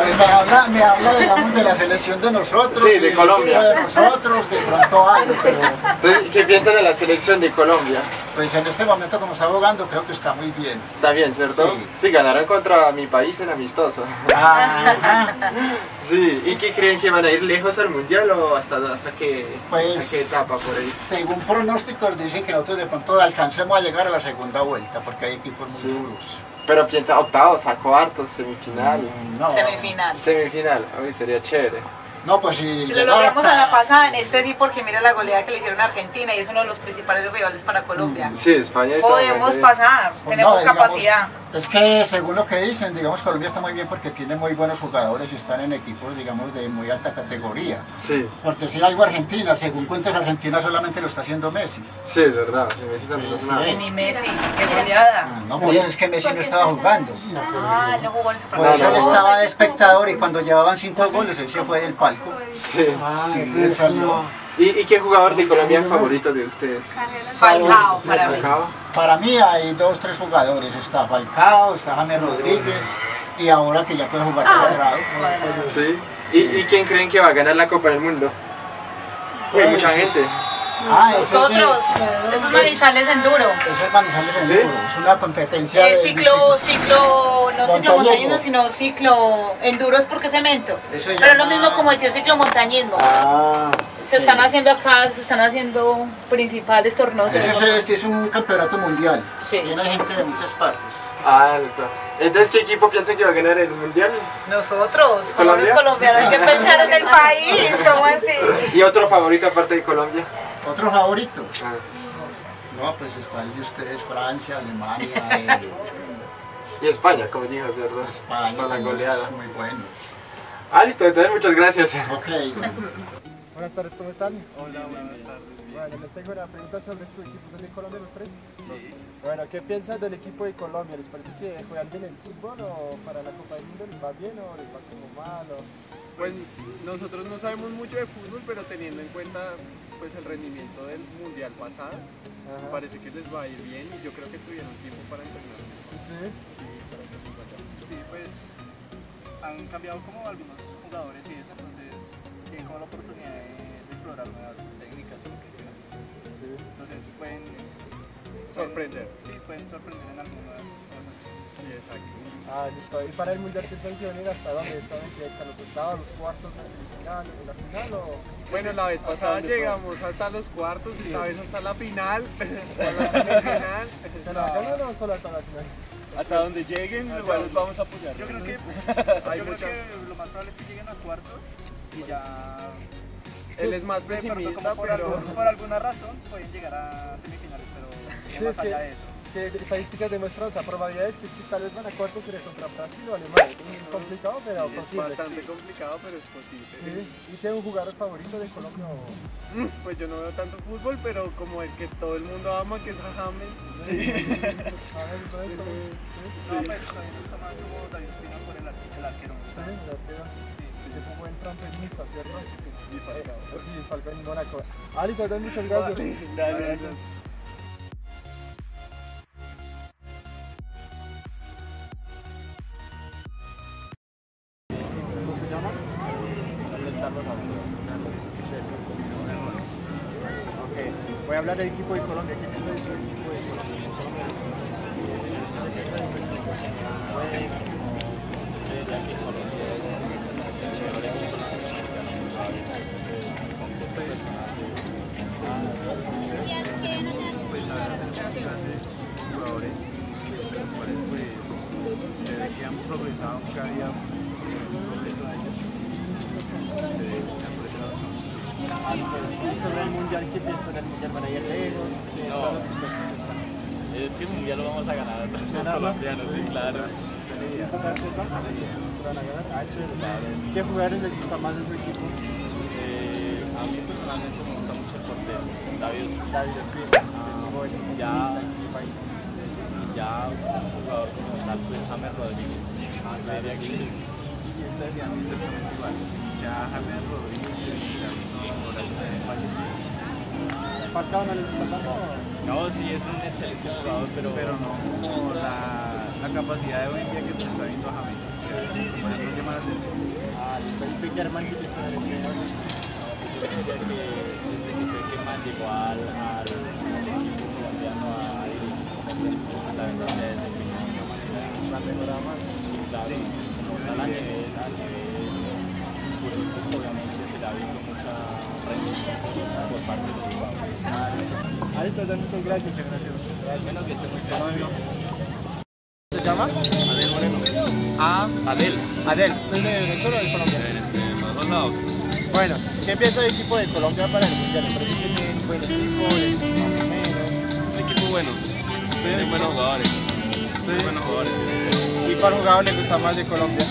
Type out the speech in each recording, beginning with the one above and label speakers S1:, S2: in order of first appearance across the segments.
S1: Me habla, me habla, digamos, de la selección de nosotros.
S2: Sí, de Colombia.
S1: De nosotros, de pronto algo, pero
S2: ¿Qué piensa de la selección de Colombia?
S1: pues en este momento como está jugando creo que está muy bien.
S2: Está bien, ¿cierto?
S1: Sí.
S2: Sí, ganaron contra mi país en amistoso.
S1: Ajá.
S2: Sí, ¿y qué creen que van a ir lejos al mundial o hasta, hasta, qué,
S1: Pues-
S2: hasta qué etapa por ahí?
S1: Según pronósticos dicen que nosotros de pronto alcancemos a llegar a la segunda vuelta porque hay equipos muy
S2: Sí.
S1: duros.
S2: Pero piensa octavos, a cuartos, semifinal.
S1: Mm, No,
S3: Semifinal.
S2: Semifinal, uy, sería chévere.
S1: No, pues si,
S3: Si lo logramos
S1: hasta-
S3: a la pasada, en este sí, porque mira la goleada que le hicieron a Argentina y es uno de los principales rivales para Colombia.
S2: Sí, España está
S3: Podemos pasar,
S1: Pues
S3: tenemos
S1: no, digamos,
S3: capacidad.
S1: Es que según lo que dicen, digamos, Colombia está muy bien porque tiene muy buenos jugadores y están en equipos, digamos, de muy alta categoría.
S2: Sí,
S1: Por decir algo, Argentina, según cuentas, Argentina solamente lo está haciendo Messi.
S2: sí, es verdad. Si Messi también
S1: Sí, sí.
S3: mi Messi, qué goleada.
S1: Ah, No, pues es que Messi no estaba jugando.
S3: Ah, no jugó en ese
S1: Por
S2: No,
S1: eso él
S2: no.
S1: estaba de espectador y cuando llevaban cinco goles, él se fue del palco.
S2: Sí.
S1: Sí, él salió.
S2: ¿Y, y qué jugador de Colombia es favorito de ustedes?
S3: Falcao para mí.
S2: Falcao.
S1: Para mí hay dos, tres jugadores. Está Falcao, está James Rodríguez y ahora que ya puede jugar cuadrado.
S2: Sí. ¿Y, ¿Y quién creen que va a ganar la Copa del Mundo? Uy,
S1: Pues,
S2: mucha gente.
S1: Ah,
S3: Nosotros,
S1: de-
S3: esos manizales enduro.
S1: Ese es Manizales en
S2: ¿Sí?
S1: duro, es una competencia de
S3: ciclo, ciclo, no ciclo
S1: Montañismo.
S3: sino ciclo enduro es porque cemento.
S1: Eso
S3: Pero es lo mismo como decir ciclo montañismo.
S2: Ah,
S3: Se están haciendo acá, se están haciendo principales torneos
S1: es, este es un campeonato mundial.
S3: Sí.
S1: Viene gente de muchas partes.
S2: ah, listo. Entonces, ¿qué equipo piensa que va a ganar el mundial?
S3: Nosotros, como
S2: ¿Colombia?
S3: los colombianos, hay que pensar en el país, ¿cómo así?
S2: ¿Y otro favorito aparte de Colombia?
S1: ¿Otro favorito?
S2: Ah,
S1: No, pues está el de ustedes, Francia, Alemania, eh,
S2: Y España, como dijo, ¿cierto?
S1: España.
S2: Con la goleada.
S1: es muy bueno.
S2: Ah, listo, entonces muchas gracias.
S1: Ok.
S4: Buenas tardes, ¿cómo están? Hola, buenas tardes. Bueno, les tengo una pregunta sobre su equipo. ¿Son de Colombia los tres? Sí. Bueno, ¿qué piensan del equipo de Colombia? ¿Les parece que juegan bien el fútbol o para la Copa del Mundo les va bien o les va como mal? O...
S5: Pues nosotros no sabemos mucho de fútbol, pero teniendo en cuenta pues el rendimiento del mundial pasado,
S4: Ajá.
S5: parece que les va a ir bien y yo creo que tuvieron tiempo para entrenar.
S4: Sí.
S5: Sí, para que.
S6: Sí, pues han cambiado como algunos jugadores y eso, entonces tienen como la oportunidad de, de explorar nuevas técnicas o lo que sea.
S4: Sí.
S6: Entonces pueden
S5: Sorprender.
S6: Sí, pueden sorprender en algunas cosas.
S5: Sí, exacto.
S4: Ah, listo. ¿Y para el mundial que van a ir hasta dónde? ¿Saben que hasta los octavos, los cuartos, las semifinales, la final o...?
S5: Bueno, la vez
S6: Hasta
S5: pasada llegamos hasta los cuartos, esta vez hasta la final, o la semifinal.
S4: ¿Se la ganan o solo hasta la final?
S7: Hasta donde lleguen, igual los vamos a apoyar.
S6: Yo creo que,
S5: Hay
S6: yo creo
S5: mucha-
S6: que lo más probable es que lleguen a cuartos y ya
S5: Él es más pesimista,
S6: como por,
S5: pero...
S6: algún- por alguna razón pueden llegar a semifinales, pero
S4: Sí,
S6: más
S4: es que-
S6: allá de eso.
S4: Que estadísticas demuestran, o sea, probabilidades que si tal vez van a cuartos sería contra Brasil o Alemania. Es complicado, pero
S5: Sí, es
S4: posible.
S5: bastante complicado, pero es posible.
S4: Sí. ¿Y tiene un jugador favorito de Colombia o...?
S5: Pues yo no veo tanto fútbol, pero como el que todo el mundo ama, que es a James.
S4: A ver, entonces. ¿Sí?
S6: No, pues a mí me gusta más como David por el, ar- el arquero.
S4: Sí.
S6: Sí, sí.
S4: Que fue buen ¿cierto? Y Falcao. Sí, Falcao y Mónaco. Ali, te doy muchas gracias.
S7: Dale, gracias.
S4: Voy a hablar del equipo de Colombia. ¿Qué piensa de su equipo de Colombia? ¿Qué de su equipo?
S8: progresado cada día han.
S4: Sobre el mundial, ¿qué piensa del mundial? ¿Van a ir lejos? ¿Qué
S7: No.
S4: los que?
S7: Es que el mundial lo vamos a ganar los colombianos, sí, claro.
S4: Ah. ¿Qué jugadores les gusta más de su equipo?
S7: Eh, a mí personalmente me gusta mucho el portero, David Ospina.
S4: David Ospina. Ah,
S7: Ya.
S4: ya
S7: un jugador como tal, pues James Rodríguez.
S4: Ah,
S7: Creería que sí.
S4: Y ustedes
S8: Sí, a mí exactamente igual. Ya James Rodríguez,
S4: Falcao no les gusta tanto.
S7: No, sí, es un excelente jugador, pero,
S8: pero no como la, la capacidad de hoy en día que se le está viendo a James. Llama la atención.
S4: Al Felipe Germán que te está del entrenador.
S9: Yo diría que desde que Peque Man llegó al, al equipo colombiano a la verdad se ha desempeñado de una manera
S4: La mejorada más.
S9: sí, claro,
S8: Sí.
S9: A nivel, futbolístico, obviamente se le ha visto mucha rendición por parte de los jugadores.
S4: Ahí está, muchas gracias. Gracias.
S9: Bueno, que esté muy feliz.
S4: ¿Se llama?
S9: Adel Moreno.
S4: Ah,
S9: Adel.
S4: Adel. ¿Soy de Venezuela o de Colombia?
S9: De los dos lados.
S4: Bueno, ¿qué piensa del equipo de Colombia para el Mundial? ¿Le parece que tiene buen equipo? ¿Le gusta más o menos?
S9: Un equipo bueno. Tiene buenos jugadores.
S4: Sí.
S9: Buenos jugadores.
S4: ¿Y cuál jugador le gusta más de Colombia?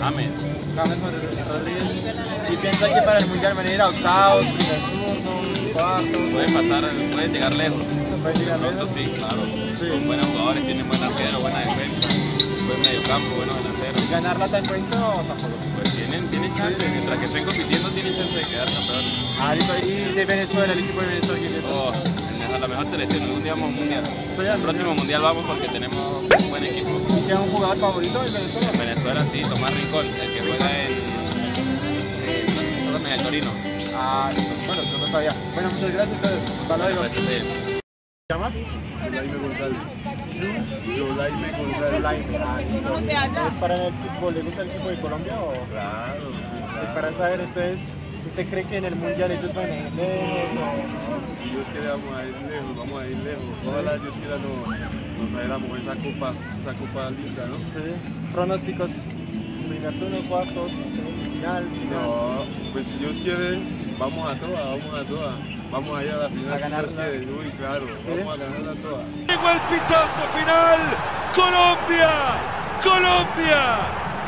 S9: James.
S4: James Rodríguez. ¿Y piensa que para el Mundial van a ir a octavos, primer turno, cuartos?
S9: Pueden pasar, pueden llegar lejos.
S4: ¿Pueden llegar lejos?
S9: Sí, claro.
S4: Sí.
S9: Son buenos jugadores, tienen buen arquero, buena defensa, buen mediocampo, buenos delanteros.
S4: ¿Ganarla tan cuenta o tampoco?
S9: Pues tienen, tienen chance, mientras que estén compitiendo tienen chance de quedar campeones.
S4: Ah. ¿Y de Venezuela, el equipo de Venezuela?
S9: Oh, en la- la mejor selección, algún día vamos a un mundial. El
S4: al
S9: próximo mundial vamos porque tenemos un buen equipo.
S4: ¿Y tiene un jugador favorito de Venezuela?
S9: Venezuela sí, Tomás Rincón, el que juega en, en, en el Torino.
S4: Ah. Bueno, yo no sabía. Bueno, muchas gracias. Entonces, hasta luego.
S9: Pues, sí.
S4: llama?
S8: Yolaime González. Yolaime González.
S4: ¿Es para el fútbol? ¿Le gusta el equipo de Colombia o...?
S8: Claro.
S4: Sí, para saber, entonces, ¿usted cree que en el Mundial ellos van a ir lejos o...?
S8: Si Dios quiere vamos a ir lejos, vamos a ir lejos. Ojalá Dios quiera nos, nos traeramos esa copa, esa copa linda, ¿no?
S4: Sí. Pronósticos. Primer turno, cuartos, semifinal, final.
S8: No, pues si Dios quiere, vamos a todas, vamos a todas. Vamos a ir a la final
S4: A
S8: si Dios
S4: ganarla.
S8: quiere. Uy, claro,
S4: ¿Sí?
S8: vamos a ganarla todas.
S10: Llegó el pitazo final. Colombia, Colombia,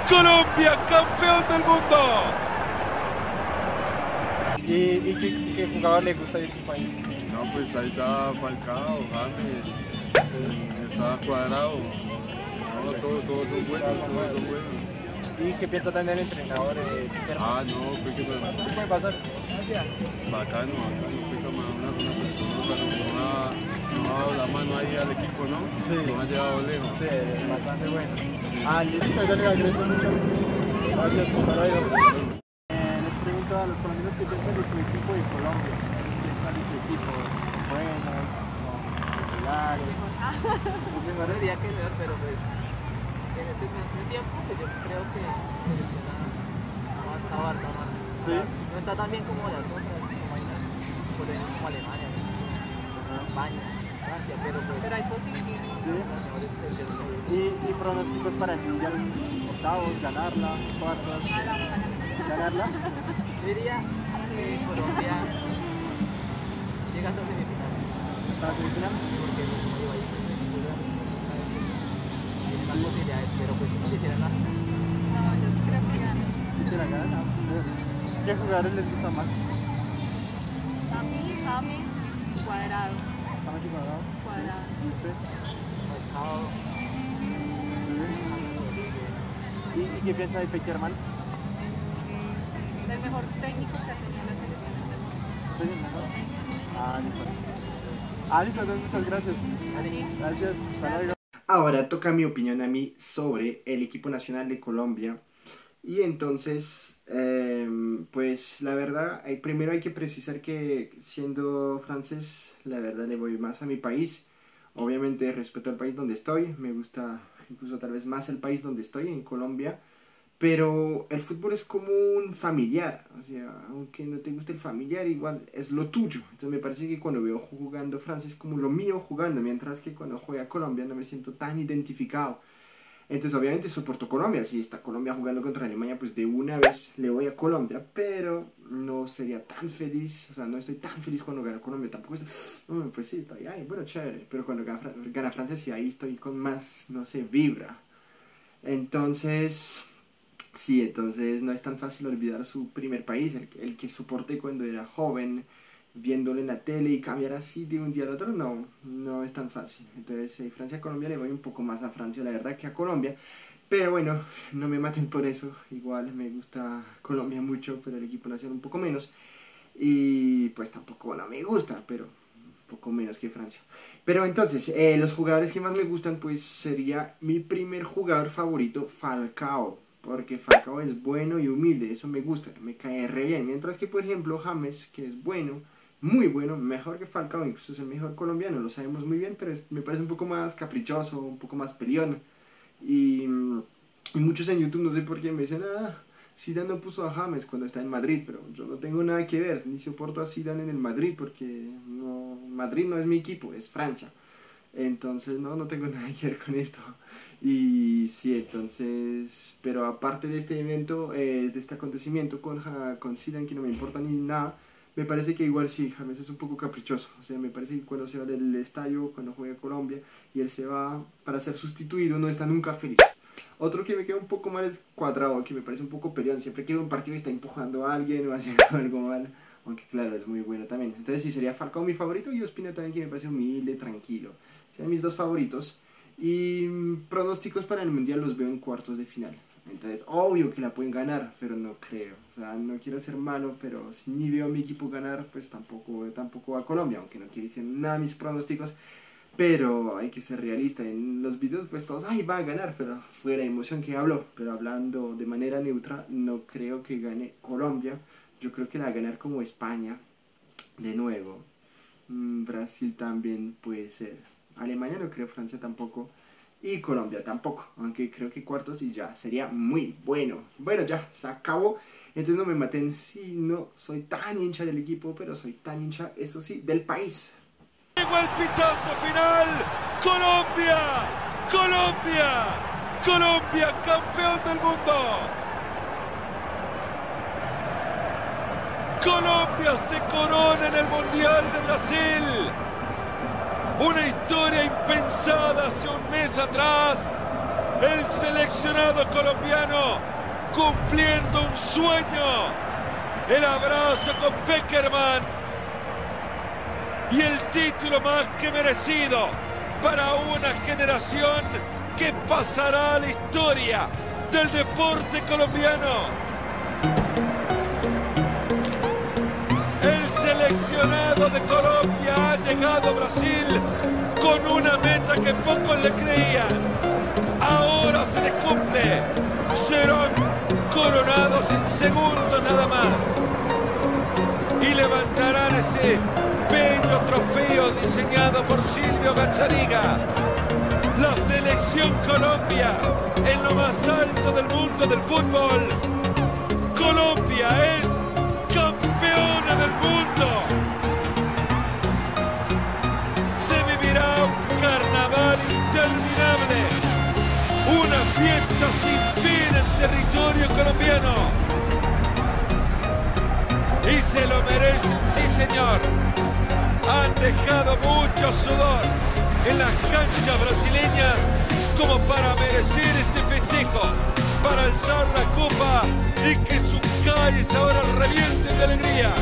S10: Colombia, campeón del mundo.
S4: ¿Y, y qué, qué jugador le gusta de su país?
S8: No, pues ahí está Falcao, James, Cuadrado. No, todos, todos son buenos, todos son buenos.
S4: ¿Y qué piensa tener el entrenador? Eh?
S8: Ah, no, pues que pues,
S4: ¿Qué puede pasar?
S8: bacano, bacano, pues como una, una persona que no ha, no ha dado la mano ahí al equipo, ¿no?
S4: Sí.
S8: Nos ha llevado lejos.
S4: Sí, bastante bueno. Ah, listo, yo le agradezco mucho. Gracias, luego. Eh, les pregunto a los colombianos qué piensan de su equipo de Colombia. ¿Qué piensan de su equipo? ¿Son buenos? ¿Son regulares?
S11: Pues mejor diría que mejor, pero pues en este, en este tiempo pues yo creo que ha avanzado harto más.
S4: Sí.
S11: No está tan bien como las otras, como hay unas potencias como Alemania, España, Francia, pero pues
S12: Pero hay posibilidades.
S4: Sí.
S11: las.
S4: ¿Y, y pronósticos para el Mundial? Octavos, ganarla, cuartos, ganarla.
S11: Yo diría que Colombia llega hasta semifinales,
S4: ¿Hasta la semifinal?
S11: porque digo, hay un equipo grande, tiene más posibilidades, pero pues no quisieran la
S12: No, yo creo que gana.
S4: Sí, se la gana. ¿Qué jugadores les gusta más?
S12: A mí, James, cuadrado.
S4: James y Cuadrado.
S12: Cuadrado.
S4: ¿Y usted?
S11: Falcao,
S4: Sí. ¿Y, y qué piensa de Peckerman?
S12: El mejor técnico que ha tenido la selección.
S4: ¿Soy el mejor? Ah, listo. Ah, entonces muchas gracias. Gracias, hasta luego. Ahora toca mi opinión a mí sobre el equipo nacional de Colombia. Y entonces, em, pues la verdad, hay- primero hay que precisar que siendo francés, la verdad le voy más a mi país. Obviamente respeto al país donde estoy, me gusta incluso tal vez más el país donde estoy, en Colombia. Pero el fútbol es como un familiar, o sea, aunque no te guste el familiar, igual es lo tuyo. Entonces me parece que cuando veo jugando Francia es como lo mío jugando, mientras que cuando juega Colombia no me siento tan identificado. Entonces obviamente soporto Colombia, si está Colombia jugando contra Alemania, pues de una vez le voy a Colombia, pero no sería tan feliz, o sea, no estoy tan feliz cuando gana Colombia, tampoco estoy, "Mm, pues sí, estoy ahí, bueno, chévere, pero cuando gana, Fran- gana Francia sí ahí estoy con más, no sé, vibra. Entonces, Sí, entonces no es tan fácil olvidar su primer país, el, que soporté cuando era joven, viéndolo en la tele y cambiar así de un día al otro, no, no es tan fácil. Entonces, eh, Francia-Colombia le voy un poco más a Francia, la verdad, que a Colombia. Pero bueno, no me maten por eso, igual me gusta Colombia mucho, pero el equipo nacional un poco menos. Y pues tampoco no me gusta, pero
S13: poco menos que Francia. Pero entonces, eh, los jugadores que más me gustan, pues sería mi primer jugador favorito, Falcao. Porque Falcao es bueno y humilde, eso me gusta, me cae re bien. Mientras que, por ejemplo, James, que es bueno, muy bueno, mejor que Falcao, incluso es el mejor colombiano, lo sabemos muy bien, pero me parece un poco más caprichoso, un poco más peleón. Y, muchos en YouTube, no sé por qué, me dicen, ah, Zidane no puso a James cuando está en Madrid, pero yo no tengo nada que ver, ni soporto a Zidane en el Madrid porque Madrid no es mi equipo, es Francia. Entonces, no, no tengo nada que ver con esto. Y sí, entonces, pero aparte de este evento, eh, de este acontecimiento con, con Zidane, que no me importa ni nada, me parece que igual sí, James es un poco caprichoso. O sea, me parece que cuando se va del estadio, cuando juega Colombia, y él se va para ser sustituido, no está nunca feliz. Otro que me queda un poco más cuadrado, que me parece un poco peleón. Siempre que un partido está empujando a alguien o haciendo algo mal. Aunque claro, es muy bueno también. Entonces sí, sería Falcao mi favorito y Ospina también que me parece humilde, tranquilo. Serían mis dos favoritos. Y mm, pronósticos para el Mundial los veo en cuartos de final. Entonces, obvio que la pueden ganar, pero no creo. O sea, no quiero ser malo, pero si ni veo a mi equipo ganar, pues tampoco, tampoco a Colombia, aunque no quiero decir nada mis pronósticos. Pero hay que ser realista. En los videos, pues todos, ay, va a ganar, pero fue la emoción que habló. Pero hablando de manera neutra, no creo que gane Colombia. Yo creo que la va a ganar como España, de nuevo. Mm, Brasil también puede ser. Alemania no creo, Francia tampoco. Y Colombia tampoco, aunque creo que cuartos y ya sería muy bueno. Bueno, ya se acabó. Entonces no me maten si no soy tan hincha del equipo, pero soy tan hincha, eso sí, del país.
S10: Llegó el pitazo final. Colombia, Colombia, Colombia, campeón del mundo. Colombia se corona en el Mundial de Brasil. Una historia impensada hace un mes atrás. El seleccionado colombiano cumpliendo un sueño. El abrazo con Peckerman y el título más que merecido para una generación que pasará a la historia del deporte colombiano. El seleccionado de Colombia ha llegado a Brasil con una meta que pocos le creían. Ahora se les cumple. Serán coronados en segundos nada más. Y levantarán ese bello trofeo diseñado por Silvio Gazzariga. La selección Colombia en lo más alto del mundo del fútbol. Colombia es se lo merecen, sí señor han dejado mucho sudor en las canchas brasileñas como para merecer este festejo, para alzar la copa y que sus calles ahora revienten de alegría.